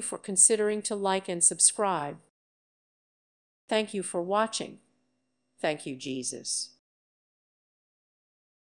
You for considering to like and subscribe. Thank you for watching. Thank you, Jesus.